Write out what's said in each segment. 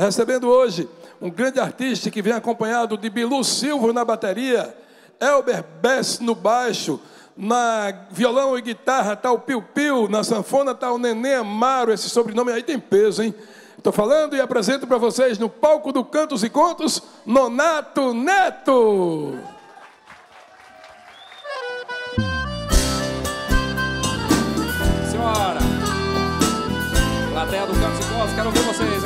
recebendo hoje um grande artista que vem acompanhado de Bilu Silva na bateria, Elber Bess no baixo, na violão e guitarra está o Piu Piu, na sanfona está o Nenê Amaro, esse sobrenome aí tem peso, hein? Estou falando e apresento para vocês no palco do Cantos e Contos, Nonato Neto. Senhora, plateia do Cantos e Contos, quero ouvir vocês,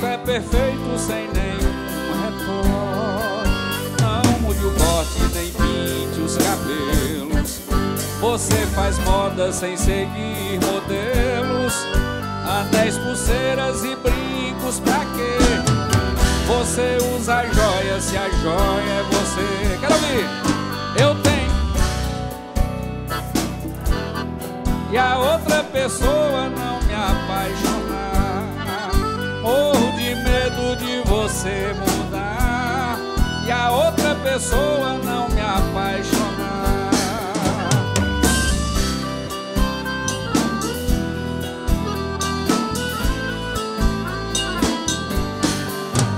Seu rosto é perfeito sem nenhum retoque. Não mude o corte nem pinte os cabelos. Você faz moda sem seguir modelos. Anéis, pulseiras e brincos pra quê? Você usa joia se a joia é você. Quero ouvir. Eu tenho. E a outra pessoa não me apaixonar. Você mudar. E a outra pessoa não me apaixonar.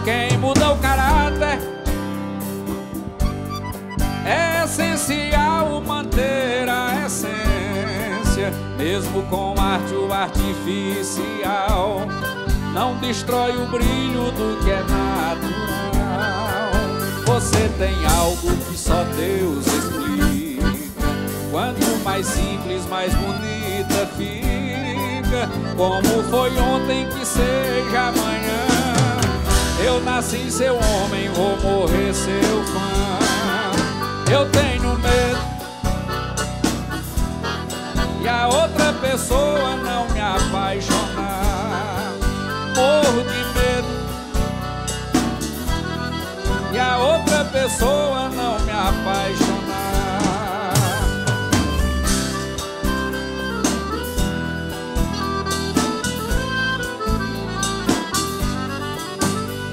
Quem muda o caráter é essencial manter a essência, mesmo com arte o artificial. Não destrói o brilho do que é natural. Você tem algo que só Deus explica. Quanto mais simples, mais bonita fica. Como foi ontem, que seja amanhã. Eu nasci seu homem, vou morrer seu fã. Eu tenho medo. E a outra pessoa não me apaixonar. Morro de medo. E a outra pessoa não me apaixonar.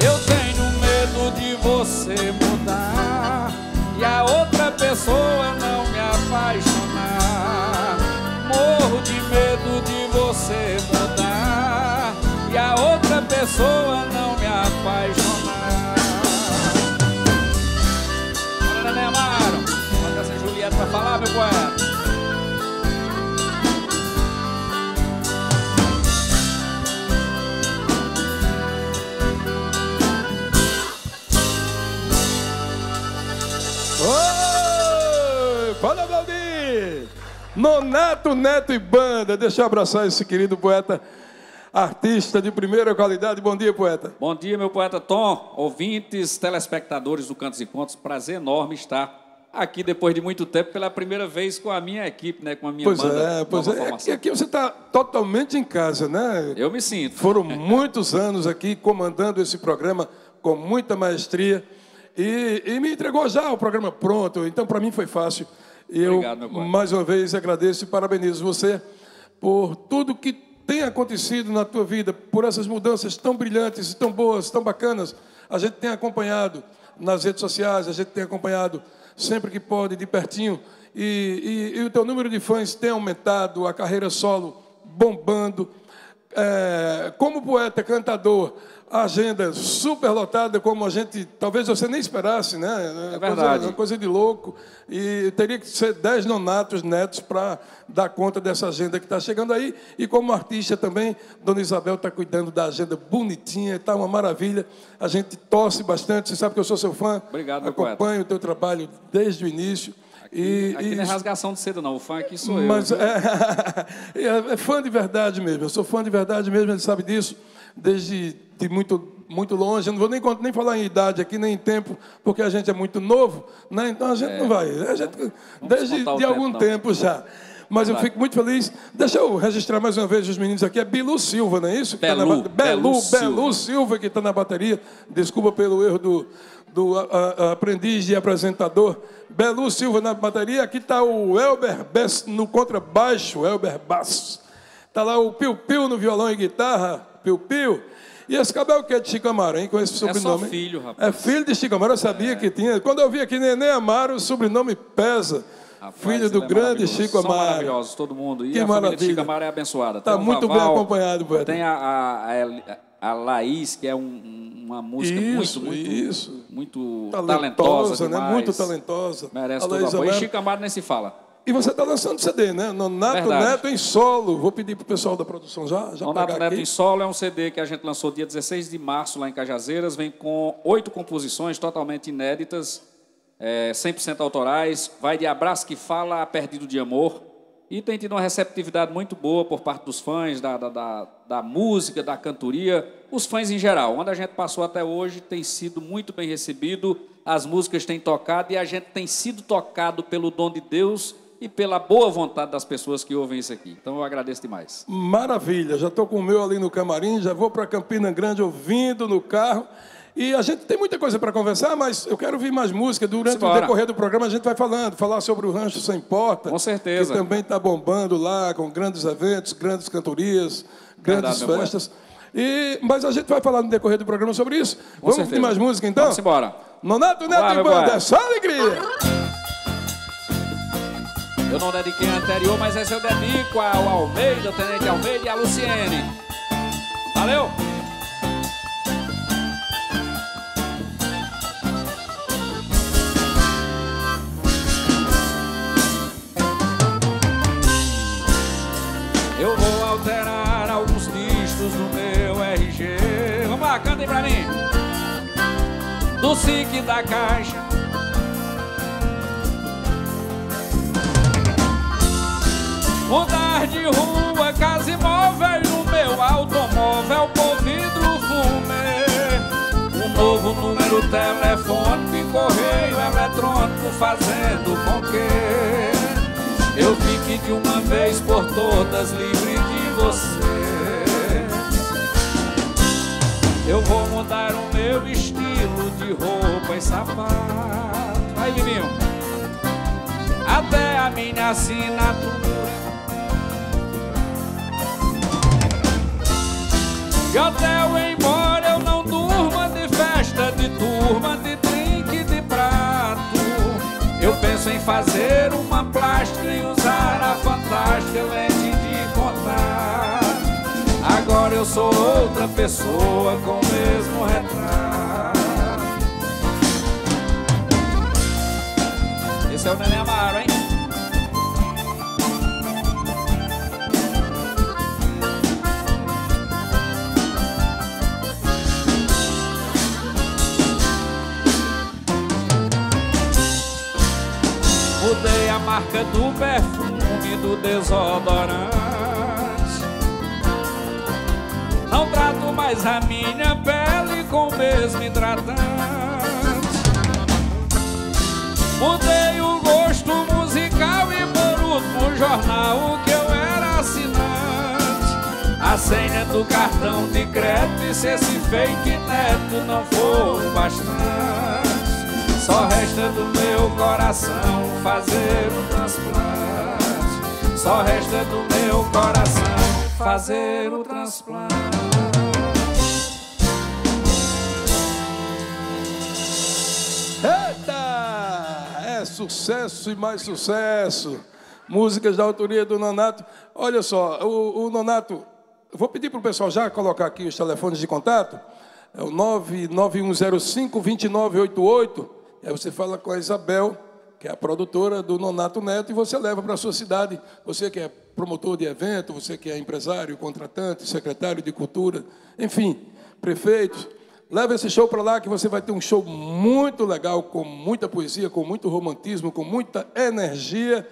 Eu tenho medo de você mudar e a outra pessoa não me apaixonar. Morro de medo de você mudar pessoa não me apaixonar. Bora, Nenê Amaro, bota essa Julieta pra falar, meu poeta. Oi, pode aplaudir. Nonato Neto e Banda. Deixa eu abraçar esse querido poeta, artista de primeira qualidade. Bom dia, poeta. Bom dia, meu poeta Tom, ouvintes, telespectadores do Cantos e Contos. Prazer enorme estar aqui depois de muito tempo, pela primeira vez com a minha equipe, né, com a minha Pois banda. é, pois Nova é. Formação. Aqui, você está totalmente em casa, né? Eu me sinto. Foram muitos anos aqui comandando esse programa com muita maestria e, e me entregou já o programa pronto. Então, para mim foi fácil. Eu, Obrigado, mais uma vez, agradeço e parabenizo você por tudo que tem acontecido na tua vida, por essas mudanças tão brilhantes, tão boas, tão bacanas. A gente tem acompanhado nas redes sociais, a gente tem acompanhado sempre que pode, de pertinho. E, e- e o teu número de fãs tem aumentado, a carreira solo bombando. É, como poeta, cantador, a agenda super lotada, como a gente talvez você nem esperasse, né? É Coisa- verdade. uma coisa de louco. E teria que ser dez nonatos netos para dar conta dessa agenda que está chegando aí. E como artista também, Dona Isabel está cuidando da agenda bonitinha, está uma maravilha. A gente torce bastante, você sabe que eu sou seu fã. Obrigado, Acompanho o teu trabalho desde o início. e, Aqui e- não é rasgação de seda, não. O fã aqui sou eu. mas viu? é, é fã de verdade mesmo. Eu sou fã de verdade mesmo, ele sabe disso, desde de muito, muito longe. Eu não vou nem, nem falar em idade aqui, nem em tempo, porque a gente é muito novo, né? então a gente não vai. A gente, desde de tempo, algum não. tempo já. Mas eu fico muito feliz. Deixa eu registrar mais uma vez os meninos aqui. É Bilu Silva, não é isso? Que tá Belu, bate- Belu, Belu Belu Silva, que está na bateria. Desculpa pelo erro do, do a, a, aprendiz de apresentador, Belu Silva na bateria. Aqui está o Elber Bess no contrabaixo, Elber Bass. Está lá o Piu Piu no violão e guitarra, Piu Piu. E esse cabelo que é de Chico Amaro, hein? Com esse sobrenome. É só filho, rapaz. É filho de Chico Amaro, eu sabia é. que tinha. Quando eu vi aqui Nenê Amaro, o sobrenome pesa. Rapaz, filho do é grande Chico Amaro. São maravilhosos, todo mundo. E que a maravilha. família de Chico Amaro é abençoada. Está muito Vaval, bem acompanhado, poeta. Tem a, a, a, Laís, que é um, uma música isso, muito, muito, isso. muito talentosa, talentosa né? Muito talentosa. Merece todo apoio. E Chico Amaro nem se fala. E você está lançando CD, né? Nonato Verdade. Neto em solo. Vou pedir para o pessoal da produção já, já Nonato Neto aqui. em solo é um CD que a gente lançou dia 16 de março lá em Cajazeiras. Vem com oito composições totalmente inéditas, é, 100% autorais. Vai de Abraço que Fala a Perdido de Amor. E tem tido uma receptividade muito boa por parte dos fãs, da, da, da, da música, da cantoria, os fãs em geral. Onde a gente passou até hoje tem sido muito bem recebido, as músicas têm tocado e a gente tem sido tocado pelo dom de Deus e pela boa vontade das pessoas que ouvem isso aqui. Então eu agradeço demais. Maravilha, já estou com o meu ali no camarim, já vou para Campina Grande ouvindo no carro. E a gente tem muita coisa para conversar, mas eu quero ouvir mais música. Durante o decorrer do programa a gente vai falando, falar sobre o Rancho Sem Porta. Com certeza. Que também está bombando lá, com grandes eventos, grandes cantorias, grandes Verdade, festas. E, mas a gente vai falar no decorrer do programa sobre isso. Com Vamos certeza. ouvir mais música então? Vamos embora. Nonato Neto e Banda, é só alegria! Eu não dediquei anterior, mas esse eu dedico ao Almeida, Tenente Almeida e a Luciene. Valeu! Eu vou alterar alguns dígitos no meu RG. Vamos lá, cantem pra mim. Do SIC da Caixa Mudar de rua, casa imóvel no meu automóvel por vidro fumê. Um novo número telefônico e correio eletrônico fazendo com que Eu fique de uma vez por todas livre de você. Eu vou mudar o meu estilo de roupa e sapato. Aí, Livinho até a minha assinatura De hotel embora eu não durma de festa, de turma, de drink, de prato. Eu penso em fazer uma plástica e usar a fantástica lente de contato. Agora eu sou outra pessoa com o mesmo retrato. Esse Nenê Amaro, hein? Mudei a marca do perfume do desodorante Não trato mais a minha pele com o mesmo hidratante Mudei o jornal que eu era assinante A senha do cartão de crédito e se esse fake neto não for bastante só resta do meu coração fazer o transplante. Só resta do meu coração fazer o transplante. É sucesso e mais sucesso. Músicas da autoria do Nonato. Olha só, o, o Nonato, vou pedir para o pessoal já colocar aqui os telefones de contato. É o 99105 2988 Aí você fala com a Isabel, que é a produtora do Nonato Neto, e você leva para a sua cidade. Você que é promotor de evento, você que é empresário, contratante, secretário de cultura, enfim, prefeito. Leva esse show para lá que você vai ter um show muito legal, com muita poesia, com muito romantismo, com muita energia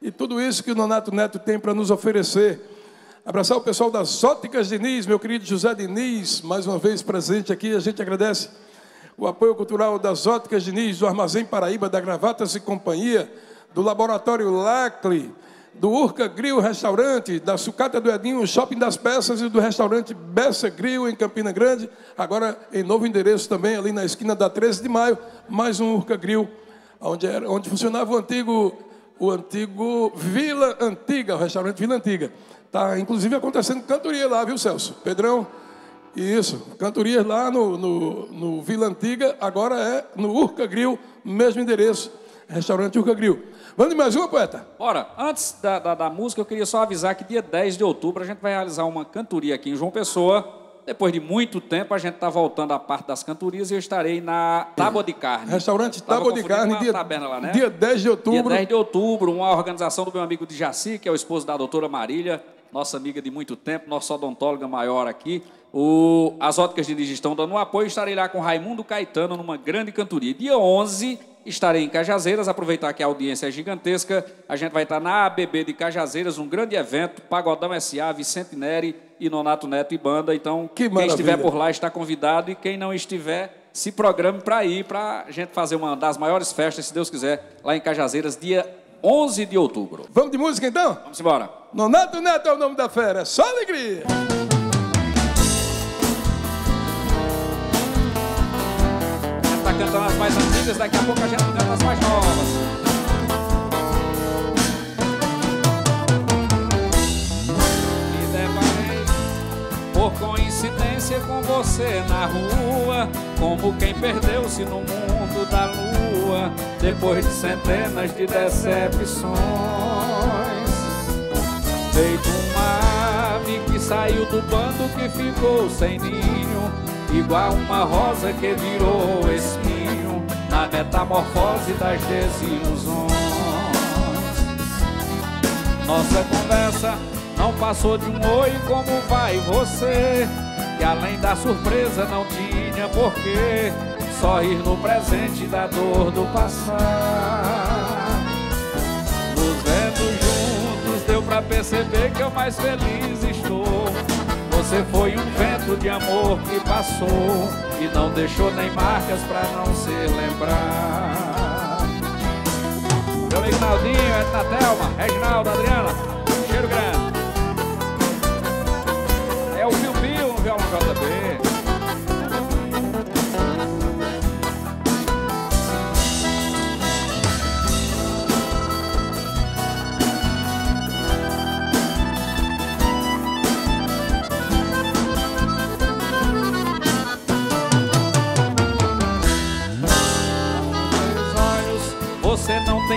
e tudo isso que o Nonato Neto tem para nos oferecer. Abraçar o pessoal das Óticas Diniz, meu querido José Diniz, mais uma vez presente aqui, a gente agradece o apoio cultural das Óticas Diniz, do Armazém Paraíba, da Gravatas e Companhia, do Laboratório Lacre, do Urca Grill Restaurante, da Sucata do Edinho, Shopping das Peças e do restaurante Bessa Grill em Campina Grande. Agora em novo endereço também, ali na esquina da 13 de maio, mais um Urca Grill, onde, era, onde funcionava o antigo, o antigo Vila Antiga, o restaurante Vila Antiga. Está inclusive acontecendo cantoria lá, viu, Celso? Pedrão, isso, cantorias lá no, no, no, Vila Antiga, agora é no Urca Grill, mesmo endereço, restaurante Urca Grill. Vamos mais uma, poeta? Bora, antes da, da, da, música, eu queria só avisar que dia 10 de outubro a gente vai realizar uma cantoria aqui em João Pessoa. Depois de muito tempo, a gente está voltando à parte das cantorias e eu estarei na Tábua de Carne. Restaurante Tábua de Carne, dia, lá, né? dia 10 de outubro. Dia 10 de outubro, uma organização do meu amigo de Jaci, que é o esposo da doutora Marília, nossa amiga de muito tempo, nossa odontóloga maior aqui. O, as óticas de Digi estão dando um apoio. Estarei lá com Raimundo Caetano numa grande cantoria. Dia 11, estarei em Cajazeiras. Aproveitar que a audiência é gigantesca. A gente vai estar na ABB de Cajazeiras, um grande evento. Pagodão S.A., Vicente Neri e Nonato Neto e Banda. Então, quem estiver por lá está convidado. E quem não estiver, se programe para ir, para a gente fazer uma das maiores festas, se Deus quiser, lá em Cajazeiras, dia 11 de outubro. Vamos de música então? Vamos embora. Nonato Neto é o nome da fera. Só alegria. cantando as mais antigas, daqui a pouco a gente canta as mais novas. Coincidência com você na rua, como quem perdeu-se no mundo da lua, depois de centenas de decepções. Feito uma ave que saiu do bando que ficou sem ninho igual uma rosa que virou espinho na metamorfose das desilusões. Nossa conversa não passou de um oi, como vai você? Que além da surpresa não tinha porquê sorrir no presente da dor do passado. Nos vendo juntos deu pra perceber que eu mais feliz estou você foi um vento de amor que passou e não deixou nem marcas pra não se lembrar. Meu amigo Edna Thelma, Reginaldo, Adriana,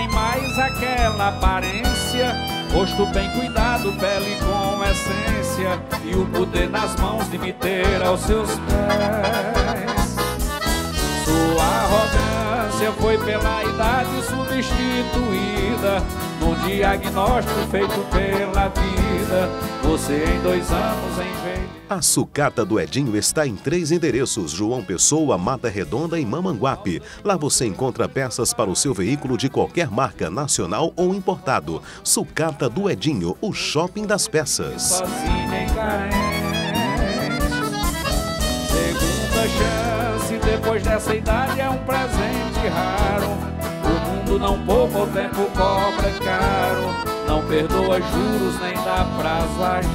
tem mais aquela aparência. Rosto bem cuidado, pele com essência E o poder nas mãos de me ter aos seus pés. Sua arrogância foi pela idade substituída diagnóstico feito pela vida Você em dois anos envelheceu a sucata do Edinho está em três endereços: João Pessoa, Mata Redonda e Mamanguape. Lá você encontra peças para o seu veículo de qualquer marca, nacional ou importado. Sucata do Edinho, o shopping das peças. Segunda chance, depois dessa idade é um presente raro. O mundo não poupa, o tempo cobra caro. Não perdoa juros nem dá prazo a gente.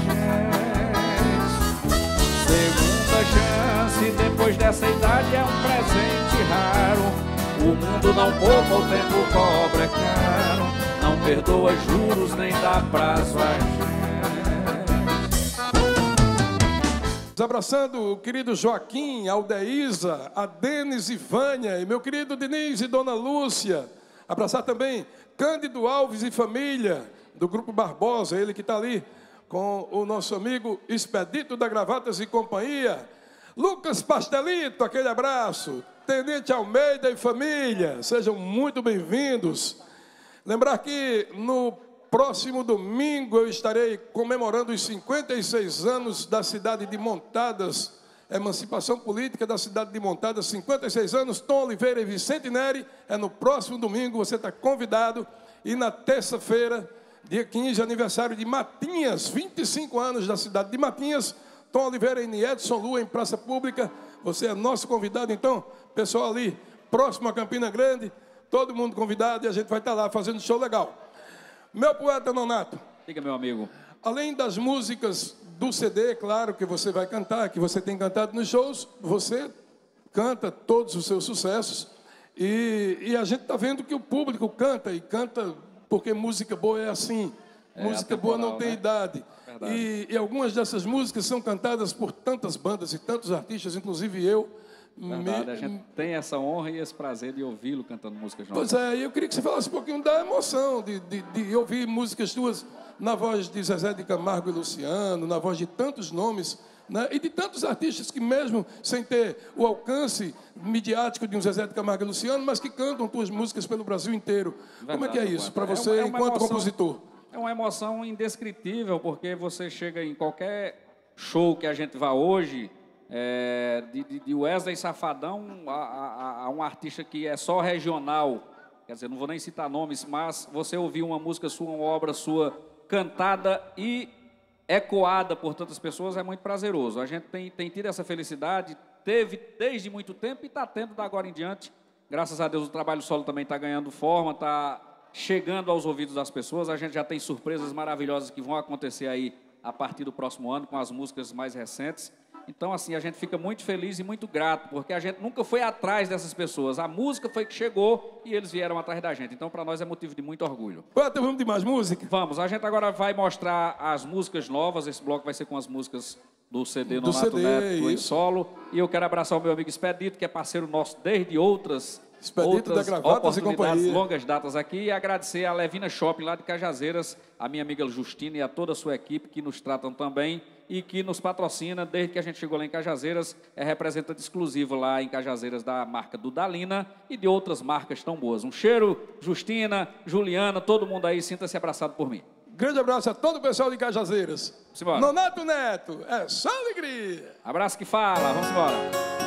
Segunda chance, depois dessa idade é um presente raro. O mundo não poupa, o tempo cobra caro. Não perdoa juros nem dá prazo a gente. Abraçando o querido Joaquim, Aldeísa, a Denis e Vânia, e meu querido Denise e Dona Lúcia. Abraçar também Cândido Alves e família, do Grupo Barbosa, ele que está ali com o nosso amigo Expedito da Gravatas e Companhia. Lucas Pastelito, aquele abraço. Tenente Almeida e família, sejam muito bem-vindos. Lembrar que no próximo domingo eu estarei comemorando os 56 anos da cidade de Montadas, emancipação política da cidade de Montadas, 56 anos. Tom Oliveira e Vicente Neri, é no próximo domingo, você está convidado. E na terça-feira, dia 15, aniversário de Matinhas, 25 anos da cidade de Matinhas. Tom Oliveira e Edson Lua em praça pública. Você é nosso convidado, então, pessoal ali, próximo a Campina Grande, todo mundo convidado e a gente vai estar lá fazendo show legal. Meu poeta Nonato, Diga, meu amigo. Além das músicas do CD, claro, que você vai cantar, que você tem cantado nos shows, você canta todos os seus sucessos. E, e a gente está vendo que o público canta e canta porque música boa é assim. música boa não tem né? idade. Verdade. E, e algumas dessas músicas são cantadas por tantas bandas e tantos artistas, inclusive eu. Verdade, Me- a gente tem essa honra e esse prazer de ouvi-lo cantando músicas novas. Pois é, eu queria que você falasse um pouquinho da emoção de, de, de ouvir músicas tuas na voz de Zezé de Camargo e Luciano, na voz de tantos nomes, né? e de tantos artistas que mesmo sem ter o alcance midiático de um Zezé de Camargo e Luciano, mas que cantam tuas músicas pelo Brasil inteiro. Como é que é Verdade, isso para É uma- você é uma enquanto emoção- compositor? É uma emoção indescritível, porque você chega em qualquer show que a gente vá hoje, é, de, de- de Wesley Safadão a, a- a um artista que é só regional, quer dizer, não vou nem citar nomes, mas você ouvir uma música sua, uma obra sua cantada e ecoada por tantas pessoas é muito prazeroso. A gente tem, tem tido essa felicidade, teve desde muito tempo e está tendo da agora em diante. Graças a Deus o trabalho solo também está ganhando forma, está chegando aos ouvidos das pessoas. A gente já tem surpresas maravilhosas que vão acontecer aí a partir do próximo ano com as músicas mais recentes. Então, assim, a gente fica muito feliz e muito grato, porque a gente nunca foi atrás dessas pessoas. A música foi que chegou e eles vieram atrás da gente. Então, para nós é motivo de muito orgulho. Poeta, vamos de mais música? Vamos, a gente agora vai mostrar as músicas novas. Esse bloco vai ser com as músicas do CD Do Nonato CD, Neto em solo. E eu quero abraçar o meu amigo Expedito, que é parceiro nosso desde outras, Expedito outras da Gravatas e Companhia. longas datas aqui. E agradecer a Levina Shopping lá de Cajazeiras, a minha amiga Justina e a toda a sua equipe que nos tratam também e que nos patrocina desde que a gente chegou lá em Cajazeiras. É representante exclusivo lá em Cajazeiras da marca Dudalina e de outras marcas tão boas. Um cheiro, Justina, Juliana, todo mundo aí, sinta-se abraçado por mim. Grande abraço a todo o pessoal de Cajazeiras. Simbora. Nonato Neto, é só alegria. Abraço que fala, vamos embora.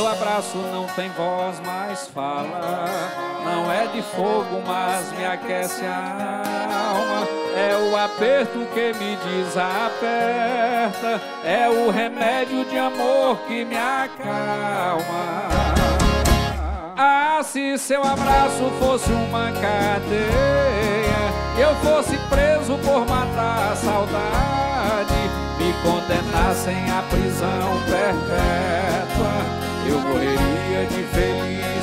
Seu abraço não tem voz, mas fala. Não é de fogo, mas me aquece a alma. É o aperto que me desaperta. É o remédio de amor que me acalma. Ah, se seu abraço fosse uma cadeia, eu fosse preso por matar a saudade, me condenassem à prisão perpétua, eu morreria de felicidade.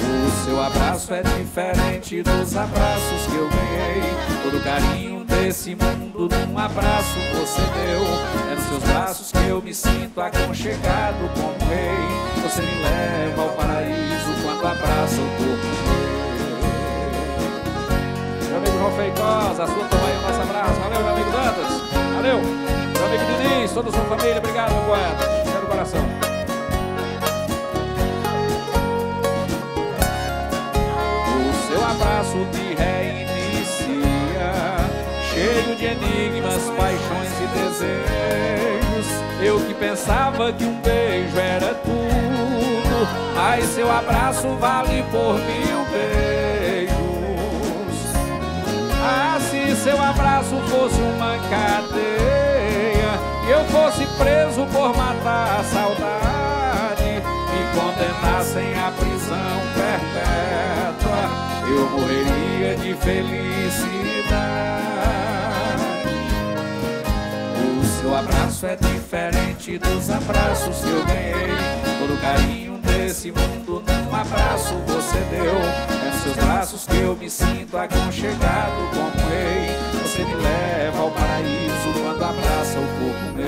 O seu abraço é diferente dos abraços que eu ganhei. Todo carinho desse mundo num abraço você deu. É nos seus braços que eu me sinto aconchegado como rei. Você me leva ao paraíso quando abraça o corpo meu. Meu amigo João Feitosa, a sua também, o nosso abraço. Valeu, meu amigo Dantas. Valeu. Amigo Diniz, toda a sua família, obrigado, meu poeta. Cheiro do coração. O seu abraço me reinicia, cheio de enigmas, paixões e desejos. Eu que pensava que um beijo era tudo, mas seu abraço vale por mil beijos. Seu abraço fosse uma cadeia e eu fosse preso por matar a saudade, me condenassem à prisão perpétua, eu morreria de felicidade. O seu abraço é diferente dos abraços que eu ganhei. Todo carinho desse mundo num abraço você deu. É nos seus braços que eu me sinto aconchegado como rei. Você me leva ao paraíso quando abraça o corpo meu.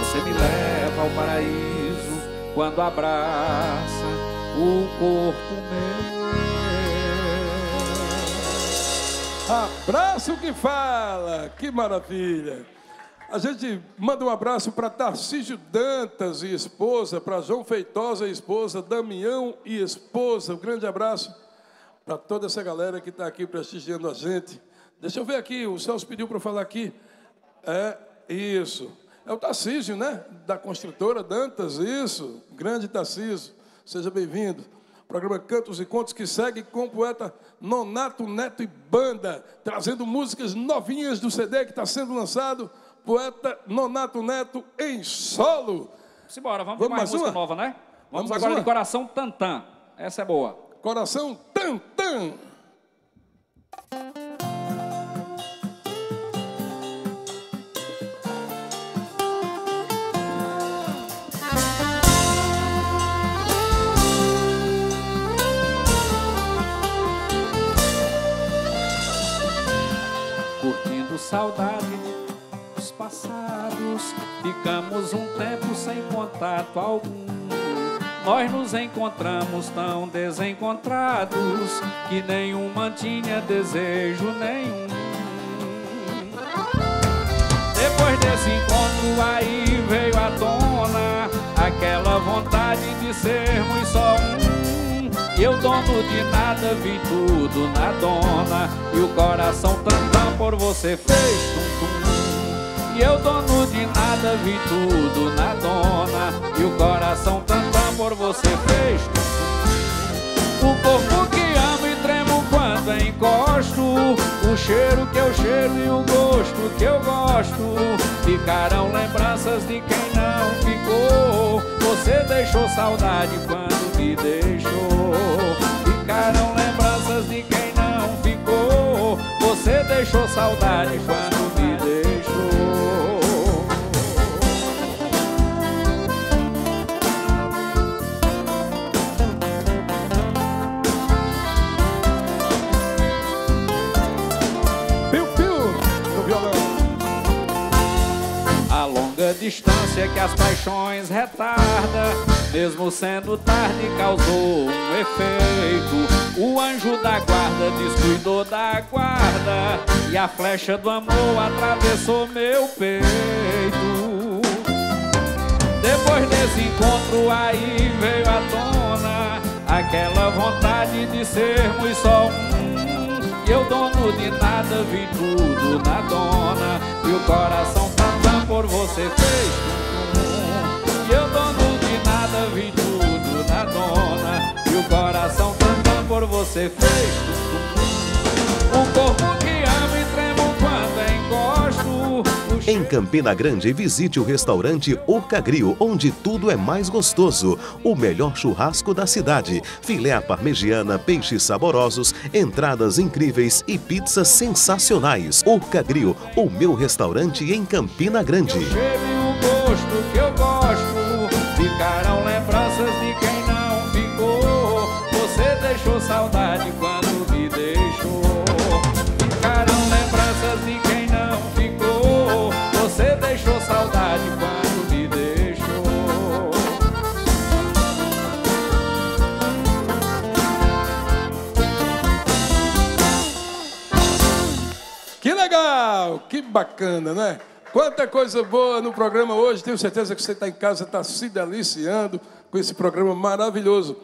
Você me leva ao paraíso quando abraça o corpo meu. Abraço que fala, que maravilha. A gente manda um abraço para Tarcísio Dantas e esposa, para João Feitosa e esposa, Damião e esposa. Um grande abraço para toda essa galera que está aqui prestigiando a gente. Deixa eu ver aqui, o Celso pediu para falar aqui. É, isso. É o Tarcísio, né? Da construtora Dantas, isso. Grande Tarcísio. Seja bem-vindo. programa Cantos e Contos, que segue com o poeta Nonato Neto e Banda, trazendo músicas novinhas do CD que está sendo lançado. Poeta Nonato Neto em solo. Simbora, vamos, Vamos mais, mais música uma? nova, né? Vamos, Vamos agora de Coração Tantan. Essa é boa. Coração tan tan. Curtindo saudade ficamos um tempo sem contato algum. Nós nos encontramos tão desencontrados que nenhuma tinha desejo nenhum. Depois desse encontro aí veio à tona aquela vontade de sermos só um. Eu dono de nada vi tudo na dona e o coração tantão por você fez tum tum. E eu dono de nada vi tudo na dona. E o coração tantão por você fez. O corpo que amo e tremo quando encosto. O cheiro que eu cheiro e o gosto que eu gosto. Ficarão lembranças de quem não ficou. Você deixou saudade quando me deixou. Ficarão lembranças de quem não ficou. Você deixou saudade quando distância que as paixões retarda, mesmo sendo tarde, causou um efeito. O anjo da guarda descuidou da guarda e a flecha do amor atravessou meu peito. Depois desse encontro aí veio à tona aquela vontade de sermos só um. Eu dono de nada vi tudo na dona e o coração por você fez. E eu dono de nada vi tudo na dona e o coração tantã por você fez. O corpo Campina Grande, visite o restaurante Orca Grill, onde tudo é mais gostoso. O melhor churrasco da cidade, filé à parmegiana, peixes saborosos, entradas incríveis e pizzas sensacionais. Orca Grill, o meu restaurante em Campina Grande. Bacana, né? Quanta coisa boa no programa hoje. Tenho certeza que você está em casa, está se deliciando com esse programa maravilhoso.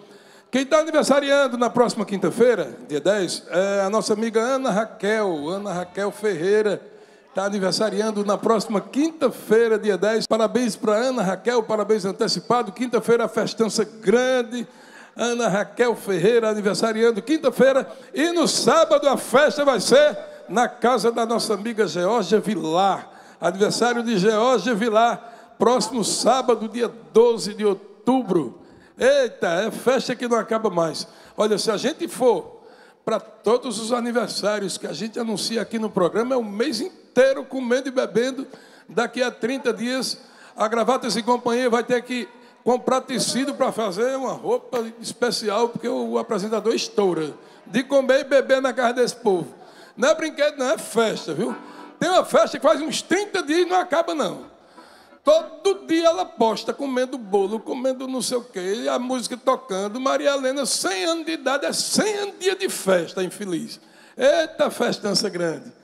Quem está aniversariando na próxima quinta-feira, dia 10, é a nossa amiga Ana Raquel, Ana Raquel Ferreira. Está aniversariando na próxima quinta-feira, dia 10. Parabéns para Ana Raquel, parabéns antecipado. Quinta-feira, a festança grande. Ana Raquel Ferreira, aniversariando quinta-feira. E no sábado, a festa vai ser na casa da nossa amiga Georgia Vilar. Aniversário de Georgia Vilar, próximo sábado, dia 12 de outubro. Eita, é festa que não acaba mais. Olha, se a gente for para todos os aniversários que a gente anuncia aqui no programa, é o mês inteiro comendo e bebendo. Daqui a 30 dias, a Gravatas e Companhia vai ter que comprar tecido para fazer uma roupa especial, porque o apresentador estoura. De comer e beber na casa desse povo. Não é brinquedo, não, é festa, viu? Tem uma festa que faz uns 30 dias e não acaba, não. Todo dia ela posta comendo bolo, comendo não sei o quê, a música tocando. Maria Helena, 100 anos de idade, é 100 anos dia de festa, infeliz. Eita festança grande.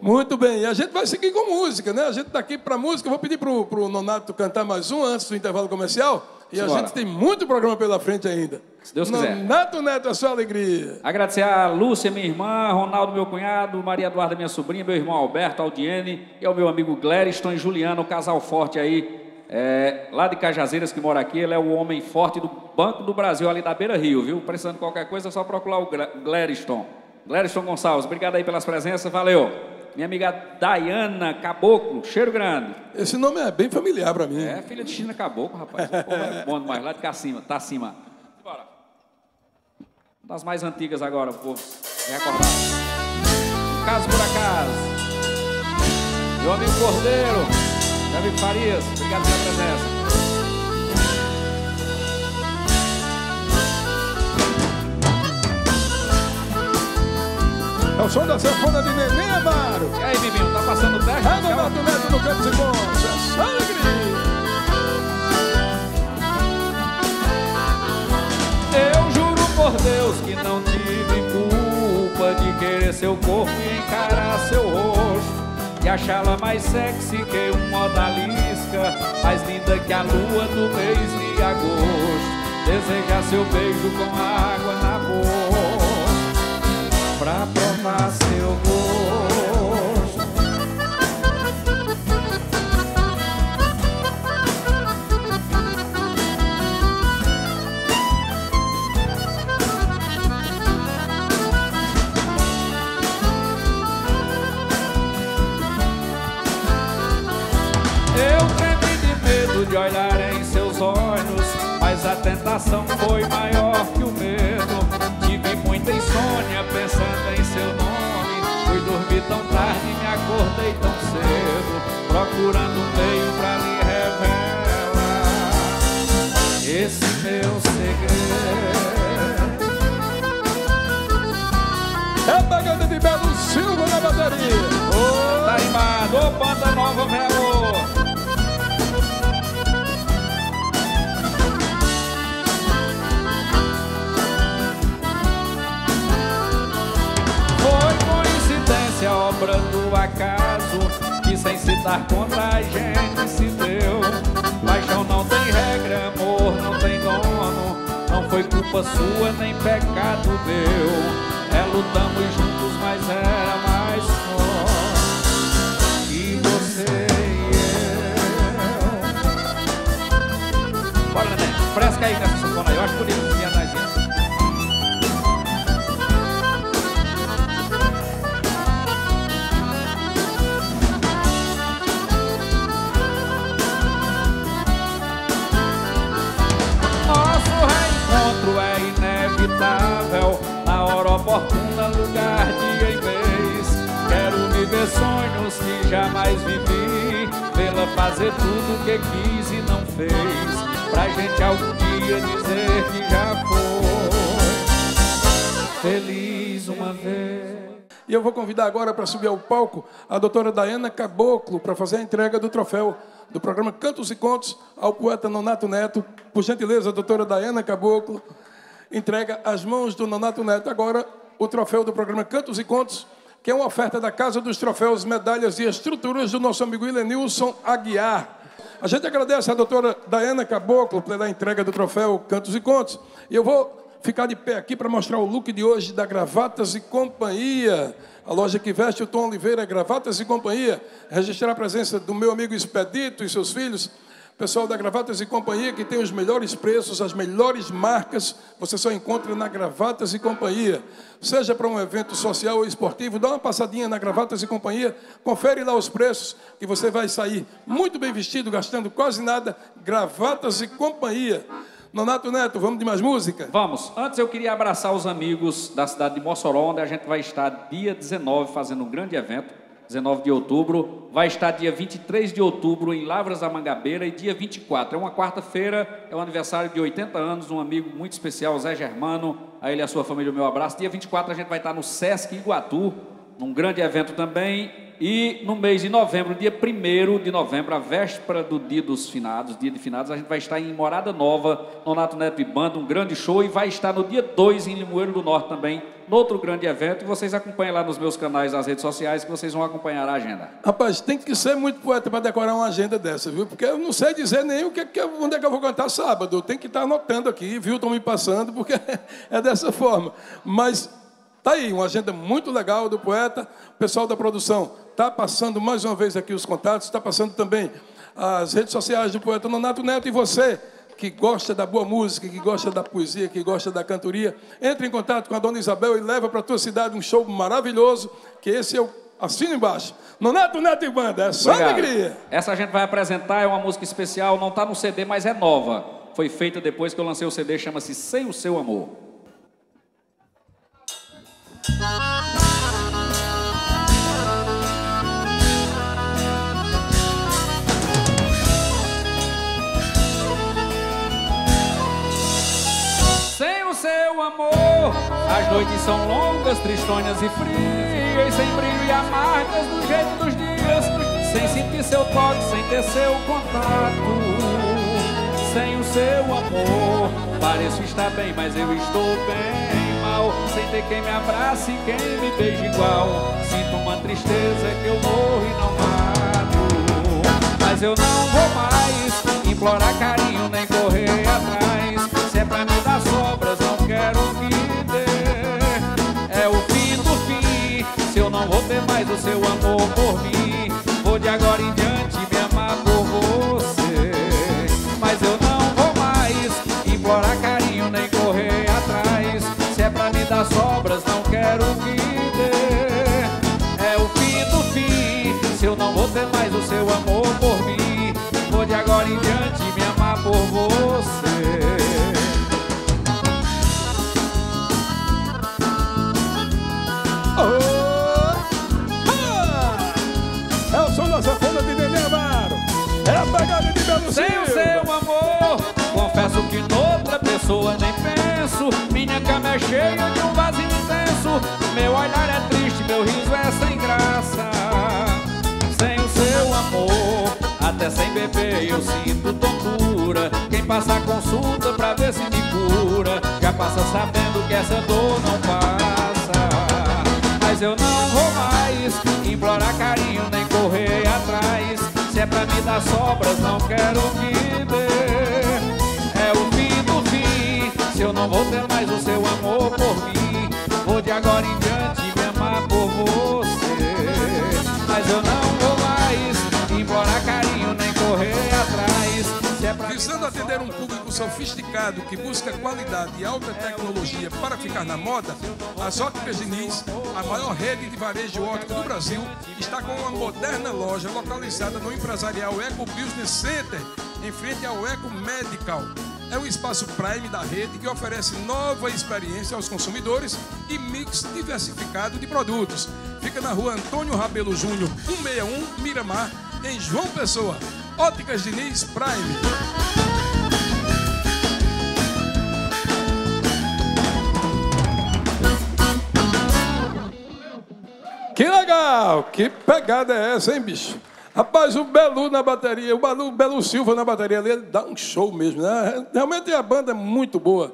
Muito bem, e a gente vai seguir com música, né? A gente está aqui para música. Eu vou pedir para o Nonato cantar mais um antes do intervalo comercial. E a Simbora. gente tem muito programa pela frente ainda. Se Deus quiser. Nonato Neto, a sua alegria. Agradecer a Lúcia, minha irmã, Ronaldo, meu cunhado, Maria Eduarda, minha sobrinha, meu irmão Alberto, Aldiene e ao meu amigo Glériston e Juliano, o casal forte aí, é, lá de Cajazeiras, que mora aqui, ele é o homem forte do Banco do Brasil, ali da Beira Rio, viu? Precisando de qualquer coisa, é só procurar o Gladstone. Gladstone Gonçalves, obrigado aí pelas presenças, valeu. Minha amiga Dayana Caboclo, cheiro grande. Esse nome é bem familiar para mim. É, filha de China Caboclo, rapaz. é bom demais, lá de cá cima, tá acima. Bora. Das mais antigas agora, o povo recordar. Caso por acaso. Meu amigo Cordeiro, amigo Farias, obrigado pela presença. É o som da sanfona de Nenê Amaro. E aí, Bivinho, tá passando o teste? É no Mato Neto no Campos e Bons. É só alegria. Eu juro por Deus que não tive culpa de querer seu corpo e encarar seu rosto. E achá-la mais sexy que uma odalisca Mais linda que a lua do mês de agosto Desejar seu beijo com água na boca Pra provar seu gosto. Eu tremi de medo de olhar em seus olhos Mas a tentação foi maior que o medo. Tive muita insônia pensando Procurando um meio pra lhe revelar. Esse meu segredo. É pagada de Belo Silva na bateria. Ô, tá animado, ô banda nova, coincidência, obra do sem se dar conta a gente se deu. Paixão não tem regra, amor não tem dono. Não foi culpa sua, nem pecado meu. É, lutamos juntos, mas era mais Na hora oportuna, lugar, dia e mês Quero viver sonhos que jamais vivi. Vê-la fazer tudo que quis e não fez. Pra gente algum dia dizer que já foi. Feliz uma vez. E eu vou convidar agora para subir ao palco a doutora Dayana Caboclo para fazer a entrega do troféu do programa Cantos e Contos ao poeta Nonato Neto. Por gentileza, doutora Dayana Caboclo entrega às mãos do Nonato Neto agora o troféu do programa Cantos e Contos, que é uma oferta da Casa dos Troféus, Medalhas e Estruturas do nosso amigo Ilenilson Aguiar. A gente agradece a doutora Dayana Caboclo pela entrega do troféu Cantos e Contos. E eu vou ficar de pé aqui para mostrar o look de hoje da Gravatas e Companhia. A loja que veste o Tom Oliveira, Gravatas e Companhia. Registrar a presença do meu amigo Expedito e seus filhos. Pessoal da Gravatas e Companhia, que tem os melhores preços, as melhores marcas, você só encontra na Gravatas e Companhia. Seja para um evento social ou esportivo, dá uma passadinha na Gravatas e Companhia, confere lá os preços, que você vai sair muito bem vestido, gastando quase nada. Gravatas e Companhia. Nonato Neto, vamos de mais música? Vamos. Antes eu queria abraçar os amigos da cidade de Mossoró, onde a gente vai estar dia 19 fazendo um grande evento. 19 de outubro. Vai estar dia 23 de outubro em Lavras da Mangabeira e dia 24. É uma quarta-feira, é o aniversário de 80 anos um amigo muito especial, Zé Germano. A ele e a sua família, o meu abraço. Dia 24 a gente vai estar no Sesc Iguatu, num grande evento também. E no mês de novembro, dia 1 de novembro, a véspera do dia dos finados, dia de finados, a gente vai estar em Morada Nova, Nonato Neto e Banda, um grande show. E vai estar no dia 2 em Limoeiro do Norte também, no outro grande evento. E vocês acompanhem lá nos meus canais, nas redes sociais, que vocês vão acompanhar a agenda. Rapaz, tem que ser muito poeta para decorar uma agenda dessa, viu? Porque eu não sei dizer nem o que, que, onde é que eu vou cantar sábado. Tenho que estar anotando aqui, viu? Estão me passando, porque é dessa forma. Mas Tá aí, uma agenda muito legal do poeta. O pessoal da produção está passando mais uma vez aqui os contatos, está passando também as redes sociais do poeta Nonato Neto e você que gosta da boa música, que gosta da poesia, que gosta da cantoria, entre em contato com a dona Isabel e leva para a tua cidade um show maravilhoso, que esse eu assino embaixo. Nonato Neto e Banda, é só Obrigado. alegria. Essa a gente vai apresentar, é uma música especial, não está no CD, mas é nova. Foi feita depois que eu lancei o CD, chama-se Sem o Seu Amor. Sem o seu amor, as noites são longas, tristonhas e frias, sem brilho e amargas do jeito dos dias, sem sentir seu toque, sem ter seu contato. Sem o seu amor, pareço estar bem, mas eu estou bem mal. Sem ter quem me abrace e quem me beije igual. Sinto uma tristeza que eu morro e não mato. Mas eu não vou mais implorar carinho nem correr atrás. Se é pra me dar sobras, não quero que dê. É o fim do fim. Se eu não vou ter mais o seu amor por mim, vou de agora em cheia de um vazio intenso. Meu olhar é triste, meu riso é sem graça. Sem o seu amor, até sem beber eu sinto tontura. Quem passa consulta pra ver se me cura, já passa sabendo que essa dor não passa. Mas eu não vou mais implorar carinho nem correr atrás. Se é pra me dar sobras, não quero que dê. Não vou ter mais o seu amor por mim, vou de agora em diante me amar por você. Mas eu não vou mais implorar carinho nem correr atrás. Se é Visando atender um público sofisticado que busca qualidade e alta tecnologia para ficar na moda, as Óticas Diniz, a maior rede de varejo óptico do Brasil, está com uma moderna loja localizada no empresarial Eco Business Center, em frente ao Eco Medical. É um espaço prime da rede que oferece nova experiência aos consumidores e mix diversificado de produtos. Fica na rua Antônio Rabelo Júnior, 161 Miramar, em João Pessoa. Óticas Diniz Prime. Que legal! Que pegada é essa, hein, bicho? Rapaz, o Belu na bateria, o Belu, o Belu Silva na bateria ali, ele dá um show mesmo, né? Realmente a banda é muito boa.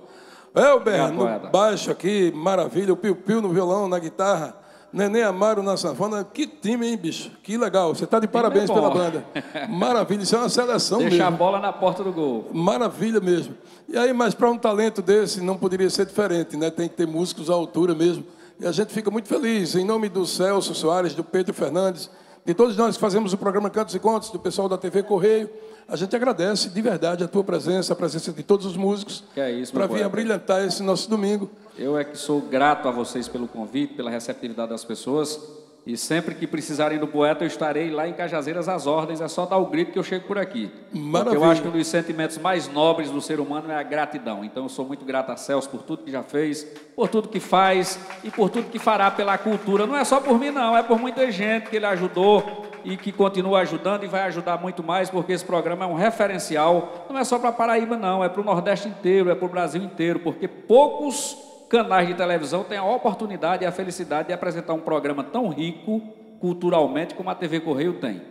Elber É, no poeta. baixo aqui, maravilha. O Piu Piu no violão, na guitarra. Neném Amaro na sanfona. Que time, hein, bicho? Que legal. Você está de parabéns é pela banda. Maravilha, isso é uma seleção Deixa a mesmo. bola na porta do gol. Maravilha mesmo. E aí, mas para um talento desse não poderia ser diferente, né? Tem que ter músicos à altura mesmo. E a gente fica muito feliz, em nome do Celso Soares, do Pedro Fernandes, de todos nós que fazemos o programa Cantos e Contos, do pessoal da TV Correio. A gente agradece de verdade a tua presença, a presença de todos os músicos, é para vir abrilhantar esse nosso domingo. Eu é que sou grato a vocês pelo convite, pela receptividade das pessoas. E sempre que precisarem do poeta, eu estarei lá em Cajazeiras às ordens. É só dar o grito que eu chego por aqui. Porque Maravilha. eu acho que um dos sentimentos mais nobres do ser humano é a gratidão. Então eu sou muito grato a Celso por tudo que já fez, por tudo que faz e por tudo que fará pela cultura. Não é só por mim, não, é por muita gente que ele ajudou e que continua ajudando e vai ajudar muito mais, porque esse programa é um referencial. Não é só para Paraíba, não, é para o Nordeste inteiro, é para o Brasil inteiro, porque poucos canais de televisão têm a oportunidade e a felicidade de apresentar um programa tão rico culturalmente como a TV Correio tem.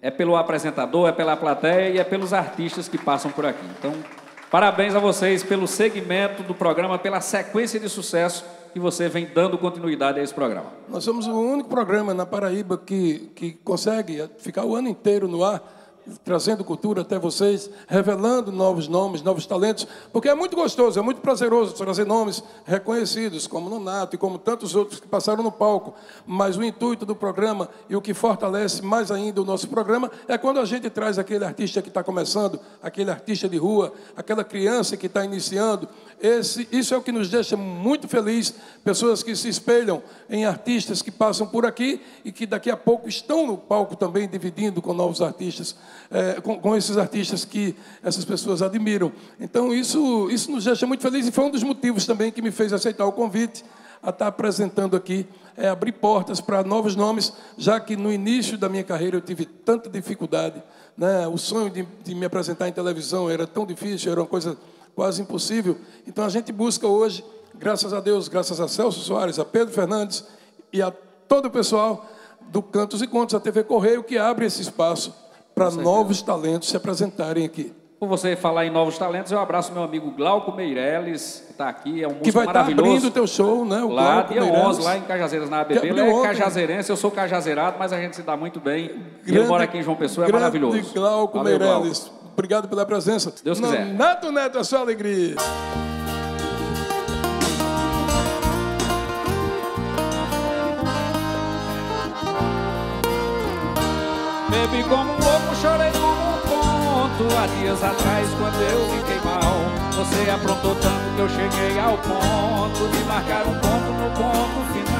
É pelo apresentador, é pela plateia e é pelos artistas que passam por aqui. Então, parabéns a vocês pelo segmento do programa, pela sequência de sucesso que você vem dando continuidade a esse programa. Nós somos o único programa na Paraíba que, que consegue ficar o ano inteiro no ar trazendo cultura até vocês, revelando novos nomes, novos talentos, porque é muito gostoso, é muito prazeroso trazer nomes reconhecidos, como Nonato e como tantos outros que passaram no palco. Mas o intuito do programa e o que fortalece mais ainda o nosso programa é quando a gente traz aquele artista que está começando, aquele artista de rua, aquela criança que está iniciando. Esse, isso é o que nos deixa muito feliz, pessoas que se espelham em artistas que passam por aqui e que daqui a pouco estão no palco também, dividindo com novos artistas é, com, com, esses artistas que essas pessoas admiram. Então, isso, isso nos deixa muito felizes e foi um dos motivos também que me fez aceitar o convite a estar apresentando aqui, é abrir portas para novos nomes, já que no início da minha carreira eu tive tanta dificuldade. Né? O sonho de, de me apresentar em televisão era tão difícil, era uma coisa quase impossível. Então, a gente busca hoje, graças a Deus, graças a Celso Soares, a Pedro Fernandes e a todo o pessoal do Cantos e Contos, a TV Correio, que abre esse espaço para novos talentos se apresentarem aqui. Por você falar em novos talentos, eu abraço meu amigo Glauco Meirelles, que está aqui, é um músico Que vai estar tá abrindo o teu show, né? O lá, Glauco dia Meirelles. 11, lá em Cajazeiras, na ABB. Ele é ontem. cajazeirense, eu sou cajazeirado, mas a gente se dá muito bem. Grande, ele mora aqui em João Pessoa, é maravilhoso. Glauco Valeu, Meirelles, Glauco. Obrigado pela presença. Deus quiser. Neto Neto, a sua alegria. Bebi como um louco, chorei como um ponto Há dias atrás, quando eu fiquei mal Você aprontou tanto que eu cheguei ao ponto De marcar um ponto no ponto final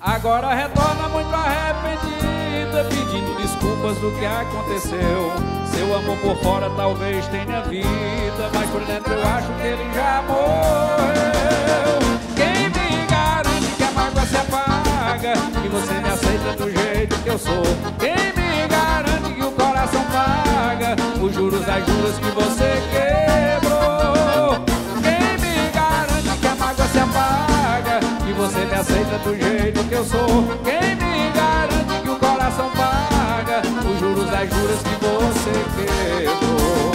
Agora retorna muito arrependida Pedindo desculpas do que aconteceu Seu amor por fora talvez tenha vida Mas por dentro eu acho que ele já morreu Quem me garante que a mágoa se apaga E você me aceita do jeito que eu sou. Quem me garante que o coração paga os juros das juras que você quebrou? Quem me garante que a mágoa se apaga que você me aceita do jeito que eu sou? Quem me garante das juras que você quebrou?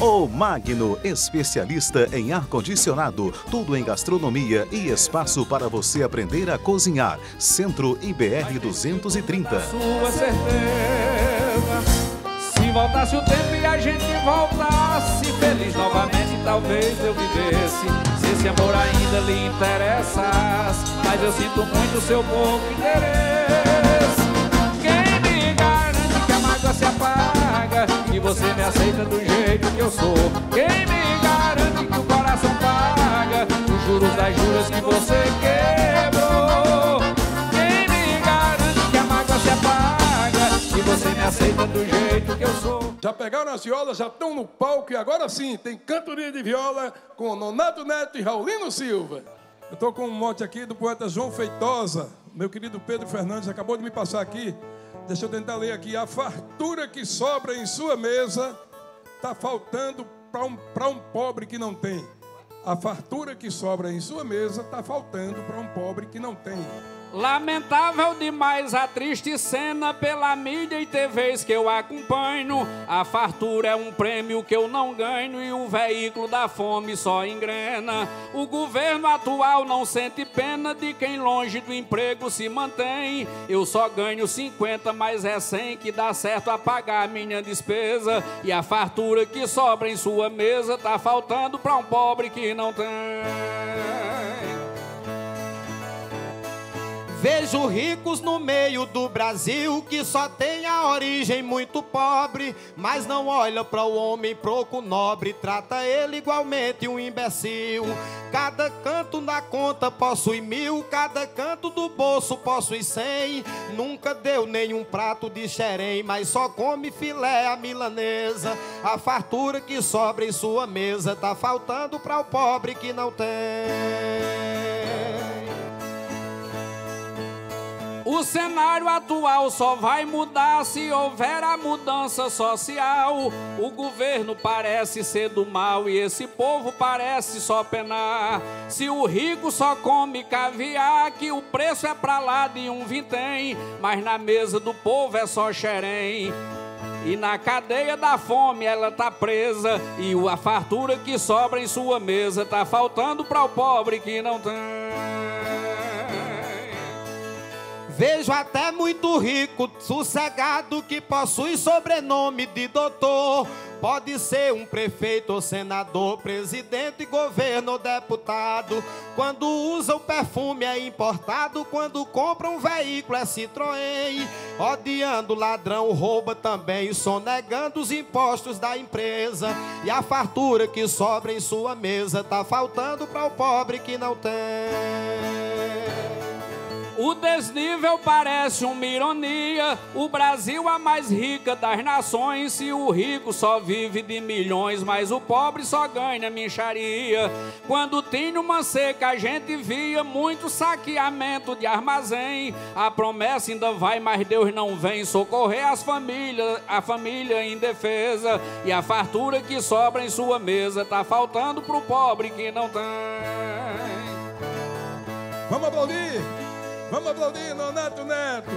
O Magno, especialista em ar-condicionado, tudo em gastronomia e espaço para você aprender a cozinhar. Centro IBR 230. Sua certeza. Se voltasse o tempo e a gente voltasse feliz novamente, talvez eu vivesse. Se esse amor ainda lhe interessasse, mas eu sinto muito seu pouco interesse. Quem me garante que a mágoa se apaga? que você me aceita do jeito que eu sou. Quem me garante que o coração paga os juros das juras que você quebrou? Aceita do jeito que eu sou? Já pegaram as violas, já estão no palco e agora sim tem cantoria de viola com Nonato Neto e Raulino Silva. Eu estou com um mote aqui do poeta João Feitosa. Meu querido Pedro Fernandes acabou de me passar aqui. Deixa eu tentar ler aqui. A fartura que sobra em sua mesa está faltando para um, um pobre que não tem. A fartura que sobra em sua mesa está faltando para um pobre que não tem. Lamentável demais a triste cena pela mídia e TVs que eu acompanho. A fartura é um prêmio que eu não ganho e o veículo da fome só engrena. O governo atual não sente pena de quem longe do emprego se mantém. Eu só ganho 50, mas é 100 que dá certo a pagar minha despesa. E a fartura que sobra em sua mesa tá faltando para um pobre que não tem. Vejo ricos no meio do Brasil que só tem a origem muito pobre, mas não olha para o homem pouco nobre, trata ele igualmente um imbecil. Cada canto na conta possui mil, cada canto do bolso possui cem. Nunca deu nenhum prato de xerém, mas só come filé a milanesa. A fartura que sobra em sua mesa tá faltando para o pobre que não tem. O cenário atual só vai mudar se houver a mudança social. O governo parece ser do mal e esse povo parece só penar. Se o rico só come caviar, que o preço é pra lá de um vintém, mas na mesa do povo é só xerém. E na cadeia da fome ela tá presa. E a fartura que sobra em sua mesa tá faltando para o pobre que não tem. Vejo até muito rico, sossegado, que possui sobrenome de doutor. Pode ser um prefeito ou senador, presidente, governo ou deputado. Quando usa o perfume é importado, quando compra um veículo é Citroën. Odiando ladrão, rouba também, sonegando os impostos da empresa. E a fartura que sobra em sua mesa tá faltando para o pobre que não tem. O desnível parece uma ironia. O Brasil a mais rica das nações. Se o rico só vive de milhões, mas o pobre só ganha mincharia. Quando tem uma seca, a gente via muito saqueamento de armazém. A promessa ainda vai, mas Deus não vem socorrer as famílias, a família indefesa. E a fartura que sobra em sua mesa tá faltando pro pobre que não tem. Vamos aplaudir! Vamos aplaudir, Nonato Neto.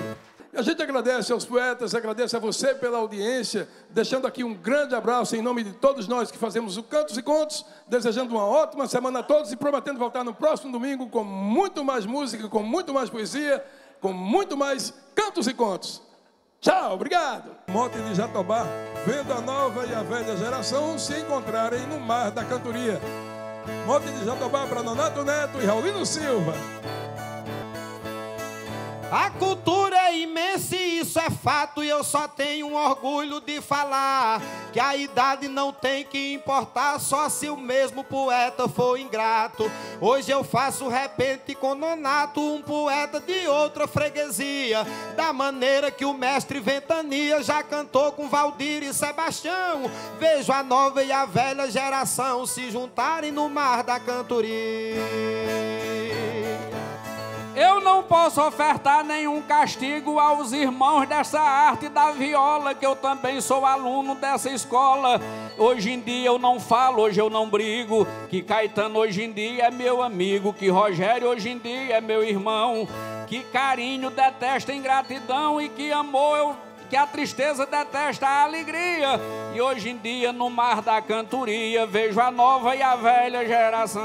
A gente agradece aos poetas, agradece a você pela audiência, deixando aqui um grande abraço em nome de todos nós que fazemos o Cantos e Contos, desejando uma ótima semana a todos e prometendo voltar no próximo domingo com muito mais música, com muito mais poesia, com muito mais cantos e contos. Tchau, obrigado. Monte de Jatobá, vendo a nova e a velha geração se encontrarem no mar da cantoria. Monte de Jatobá para Nonato Neto e Raulino Silva. A cultura é imensa e isso é fato, e eu só tenho um orgulho de falar que a idade não tem que importar, só se o mesmo poeta for ingrato. Hoje eu faço repente com Nonato, um poeta de outra freguesia, da maneira que o mestre Ventania já cantou com Valdir e Sebastião. Vejo a nova e a velha geração se juntarem no mar da cantoria. Eu não posso ofertar nenhum castigo aos irmãos dessa arte da viola, que eu também sou aluno dessa escola. Hoje em dia eu não falo, hoje eu não brigo. Que Caetano hoje em dia é meu amigo, que Rogério hoje em dia é meu irmão. Que carinho detesta ingratidão e que amor eu que a tristeza detesta a alegria. E hoje em dia, no mar da cantoria, vejo a nova e a velha geração.